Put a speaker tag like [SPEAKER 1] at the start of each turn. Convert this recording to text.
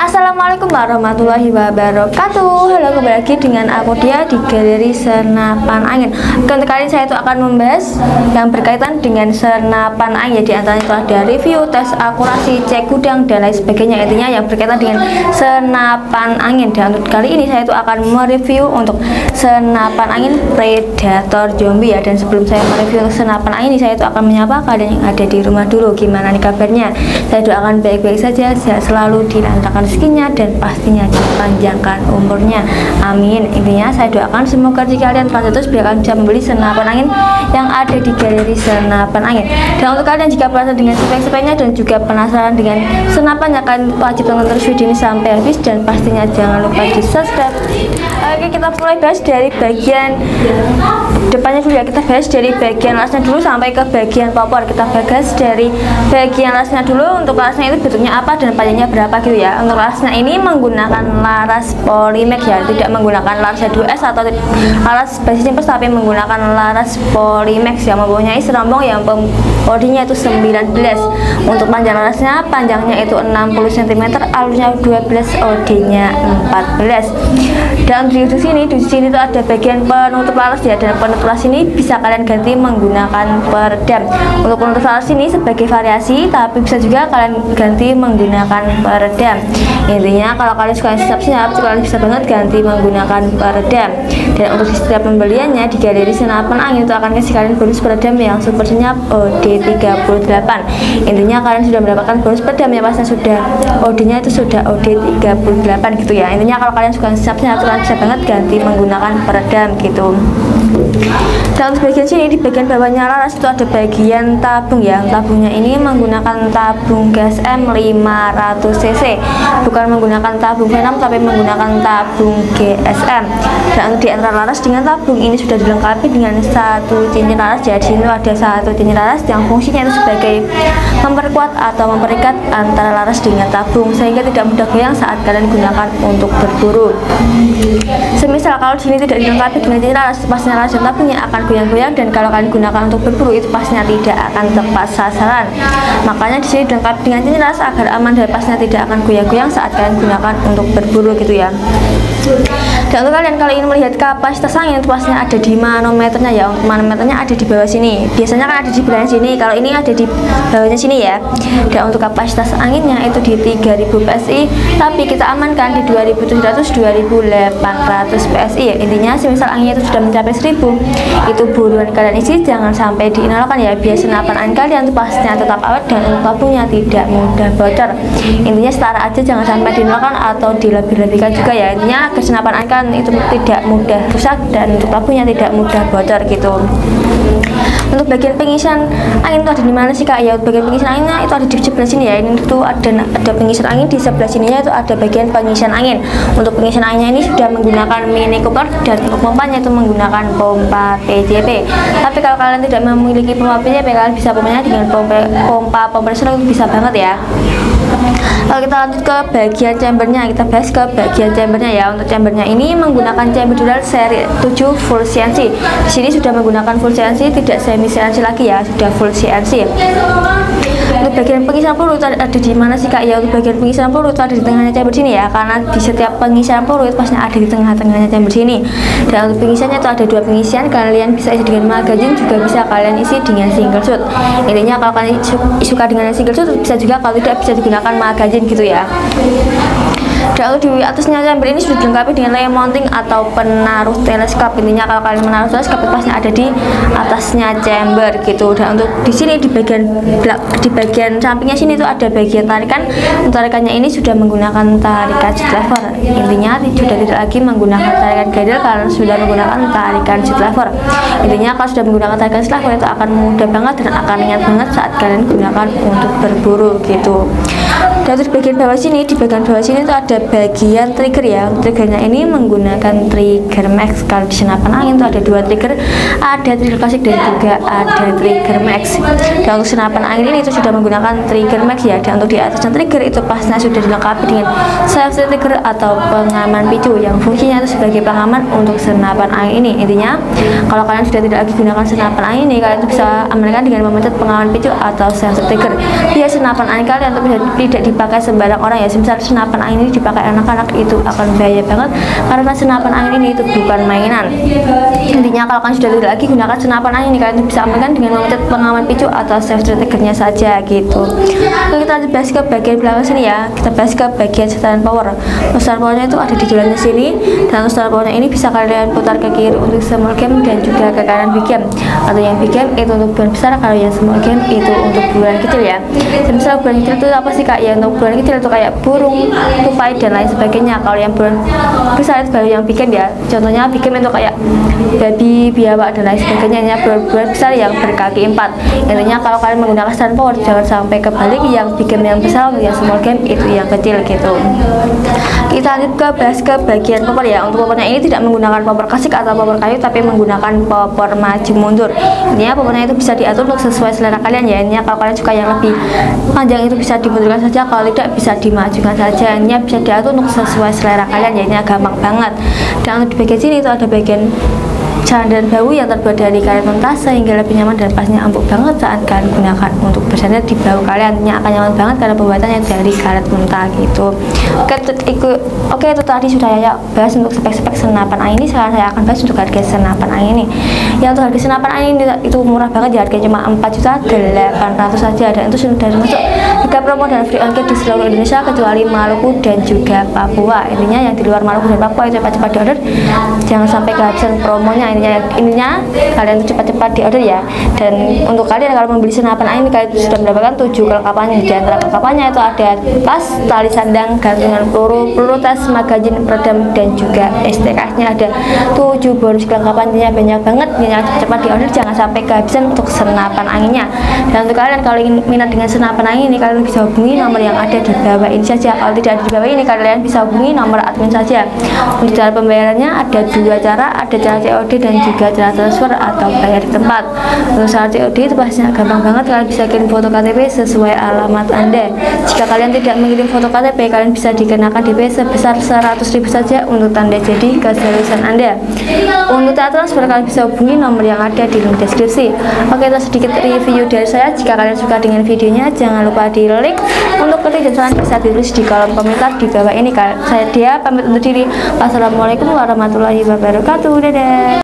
[SPEAKER 1] Assalamualaikum warahmatullahi wabarakatuh. Halo kembali lagi dengan aku dia di Galeri Senapan Angin. Untuk kali saya itu akan membahas yang berkaitan dengan senapan angin. Di antaranya itu ada review, tes akurasi, cek gudang dan lain sebagainya. Intinya yang berkaitan dengan senapan angin. Dan untuk kali ini saya itu akan mereview untuk senapan angin Predator Zombie ya. Dan sebelum saya mereview senapan angin ini saya itu akan menyapa kalian yang ada di rumah dulu. Gimana nih kabarnya? Saya doakan baik-baik saja, sehat selalu dilancarkan rezekinya dan pastinya dipanjangkan umurnya. Amin. Intinya saya doakan semoga jika kalian terus biar kalian bisa membeli senapan angin yang ada di galeri senapan angin. Dan untuk kalian jika penasaran dengan spek-speknya dan juga penasaran dengan senapannya kalian wajib tonton terus video ini sampai habis dan pastinya jangan lupa di subscribe oke kita mulai bahas dari bagian depannya dulu ya. Kita bahas dari bagian lasnya dulu sampai ke bagian popor kita bahas dari bagian lasnya dulu. Untuk lasnya itu bentuknya apa dan panjangnya berapa gitu ya untuk lasnya ini menggunakan laras Polymax ya tidak menggunakan laras 2S atau laras basis simples tapi menggunakan laras Polymax yang mempunyai serambong yang bodinya itu 19 untuk panjang larasnya panjangnya itu 60 cm alurnya 12 OD nya 14 dan di sini di sini itu ada bagian penutup laras ya dan penutup laras ini bisa kalian ganti menggunakan peredam untuk penutup laras ini sebagai variasi tapi bisa juga kalian ganti menggunakan peredam intinya kalau kalian suka siap-siap kalian bisa banget ganti menggunakan peredam. Dan untuk setiap pembeliannya di galeri senapan angin itu akan kasih kalian bonus peredam yang super senyap OD38 intinya kalian sudah mendapatkan bonus peredam ya pasnya sudah OD nya itu sudah OD38 gitu ya. Intinya kalau kalian suka siap-siap kalian bisa banget ganti menggunakan peredam gitu. Untuk bagian sini di bagian bawahnya laras itu ada bagian tabung ya. Tabungnya ini menggunakan tabung gas M500 cc bukan menggunakan tabung V6 tapi menggunakan tabung GSM dan di antara laras dengan tabung ini sudah dilengkapi dengan satu cincin laras jadi ini ada satu cincin laras yang fungsinya itu sebagai memperkuat atau memperikat antara laras dengan tabung sehingga tidak mudah goyang saat kalian gunakan untuk berburu. Semisal kalau di sini tidak dilengkapi dengan cincin laras pastinya laras dan tabungnya akan goyang-goyang dan kalau kalian gunakan untuk berburu itu pastinya tidak akan tepat sasaran. Makanya di sini dilengkapi dengan cincin laras agar aman dan pastinya tidak akan goyang-goyang saat kalian gunakan untuk berburu gitu ya dan untuk kalian kalau ingin melihat kapasitas angin itu pastinya ada di manometernya ya untuk manometernya ada di bawah sini. Biasanya kan ada di belakang sini kalau ini ada di bawahnya sini ya. Dan untuk kapasitas anginnya itu di 3000 PSI tapi kita amankan di 2700 2800 PSI ya. Intinya semisal anginnya itu sudah mencapai 1000 itu buruan kalian isi jangan sampai diinalkan ya. Biar senapan angin kalian pastinya tetap awet dan tabungnya tidak mudah bocor. Intinya setara aja jangan sampai diinalkan atau dilebih-lebihkan juga ya. Intinya agar senapan angin kalian itu tidak mudah rusak dan untuk tabungnya tidak mudah bocor gitu. Untuk bagian pengisian angin itu ada di mana sih kak? Ya bagian pengisian anginnya itu ada di sebelah sini ya. Ini itu ada ada pengisian angin di sebelah sininya itu ada bagian pengisian angin. Untuk pengisian anginnya ini sudah menggunakan mini cooler dan untuk pompanya itu menggunakan pompa PCP tapi kalau kalian tidak memiliki pompa PCP kalian bisa pompanya dengan pompa pompa kompresor itu bisa banget ya. Lalu kita lanjut ke bagian chambernya kita bahas ke bagian chambernya ya. Untuk chambernya ini menggunakan chamber dual seri 7 full CNC sini sudah menggunakan full CNC tidak semi CNC lagi ya sudah full CNC untuk bagian pengisian peluru itu ada di mana sih kak? Ya untuk bagian pengisian peluru itu ada di tengahnya chamber sini ya karena di setiap pengisian peluru itu pasti ada di tengah-tengahnya chamber sini. Dan untuk pengisiannya itu ada dua pengisian kalian bisa isi dengan magazine juga bisa kalian isi dengan single shot intinya kalau kalian suka dengan single shot bisa juga kalau tidak bisa digunakan magazine gitu ya dan di atasnya chamber ini sudah dilengkapi dengan layer mounting atau penaruh teleskop. Intinya kalau kalian menaruh teleskop pasti ada di atasnya chamber gitu. Dan untuk di sini di bagian di bagian sampingnya sini itu ada bagian tarikan. Tarikannya ini sudah menggunakan tarikan seat lever intinya sudah tidak lagi menggunakan tarikan guide karena sudah menggunakan tarikan seat lever intinya kalau sudah menggunakan tarikan seat lever itu akan mudah banget dan akan ringan banget saat kalian gunakan untuk berburu gitu dan di bagian bawah sini di bagian bawah sini itu ada bagian trigger ya. Triggernya ini menggunakan trigger max. Kalau di senapan angin itu ada dua trigger. Ada trigger klasik dan juga ada trigger max. Dan untuk senapan angin ini itu sudah menggunakan trigger max ya. Dan untuk di atasnya trigger itu pasnya sudah dilengkapi dengan safety trigger atau pengaman picu yang fungsinya itu sebagai pengaman untuk senapan angin ini. Intinya kalau kalian sudah tidak lagi gunakan senapan angin ini kalian bisa amankan dengan memencet pengaman picu atau safety trigger. Biar senapan angin kalian itu tidak dipakai sembarang orang ya. Misal senapan angin ini dipakai anak-anak itu akan bahaya banget. Karena senapan angin ini itu bukan mainan. Intinya kalau kalian sudah tidak lagi gunakan senapan angin ini. Kalian bisa amankan dengan memencet pengaman picu atau safety triggernya saja gitu. Oke, kita lanjut bahas ke bagian belakang sini ya. Kita bahas ke bagian setelan power. Setelan powernya itu ada di dalamnya sini. Dan setelan powernya ini bisa kalian putar ke kiri untuk small game dan juga ke kanan big game. Atau yang big game itu untuk bulan besar kalau yang small game itu untuk bulan kecil ya. Dan bulan kecil itu apa sih kak ya untuk bulan kecil itu kayak burung tupai dan lain sebagainya. Kalau yang bulan besar itu baru yang game ya contohnya game itu kayak babi biawak dan lain sebagainya. Ini bulan-bulan besar yang berkaki empat. Intinya kalau kalian menggunakan stand power jangan sampai kebalik yang game yang besar yang small game itu yang kecil gitu. Kita lanjut ke bahas ke bagian popor ya. Untuk popornya ini tidak menggunakan popor klasik atau popor kayu tapi menggunakan popor maju mundur. Intinya popornya itu bisa diatur untuk sesuai selera kalian ya. Intinya kalau kalian suka yang lebih panjang itu bisa dimundurkan saja kalau tidak bisa dimajukan saja intinya bisa diatur untuk sesuai selera kalian ya ini gampang banget. Dan untuk di bagian sini itu ada bagian Jalan dan bau yang terbuat dari karet mentah sehingga lebih nyaman dan pastinya empuk banget saat kalian gunakan untuk bersandar di bau kalian. Ini akan nyaman banget karena pembuatannya dari karet mentah gitu. Oke itu, oke itu tadi sudah ya bahas untuk spek-spek senapan angin ini sekarang saya akan bahas untuk harga senapan angin ini yang untuk harga senapan angin ini, itu murah banget ya. Harganya cuma 4 juta 800 saja dan itu sudah termasuk harga promo dan free ongkir di seluruh Indonesia kecuali Maluku dan juga Papua. Intinya yang di luar Maluku dan Papua itu cepat-cepat diorder jangan sampai kehabisan promonya intinya intinya kalian tuh cepat-cepat di order ya. Dan untuk kalian kalau membeli senapan angin kalian sudah mendapatkan tujuh kelengkapannya. Di antara kelengkapannya itu ada tas tali sandang gantungan peluru peluru tas magazin peredam dan juga STK nya ada. Tujuh bonus kelengkapannya banyak banget. Yang cepat di order jangan sampai kehabisan untuk senapan anginnya. Dan untuk kalian kalau ingin minat dengan senapan angin ini kalian bisa hubungi nomor yang ada di bawah ini saja. Kalau tidak ada di bawah ini kalian bisa hubungi nomor admin saja. Untuk cara pembayarannya ada dua cara. Ada cara COD dan juga cara transfer atau bayar di tempat. Untuk cara COD itu pastinya gampang banget kalian bisa kirim foto KTP sesuai alamat anda. Jika kalian tidak mengirim foto KTP kalian bisa dikenakan DP sebesar 100 ribu saja untuk tanda jadi keseriusan anda. Untuk cara transfer kalian bisa hubungi nomor yang ada di link deskripsi. Oke itu sedikit review dari saya. Jika kalian suka dengan videonya jangan lupa di like untuk klik dan saran bisa ditulis di kolom komentar di bawah ini. Saya dia pamit undur diri. Wassalamualaikum warahmatullahi wabarakatuh. Dadah